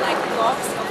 like blocks